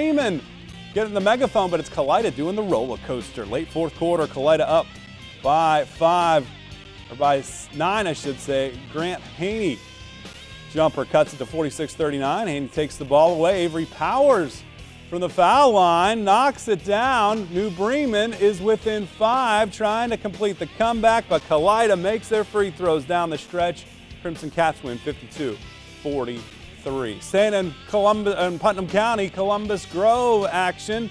Freeman getting the megaphone, but it's Kalida doing the roller coaster. Late fourth quarter, Kalida up by five, or by nine, I should say. Grant Haney jumper cuts it to 46-39. Haney takes the ball away. Avery Powers from the foul line knocks it down. New Bremen is within five, trying to complete the comeback, but Kalida makes their free throws down the stretch. Crimson Cats win 52 43. Staying in Columbus, in Putnam County, Columbus Grove action.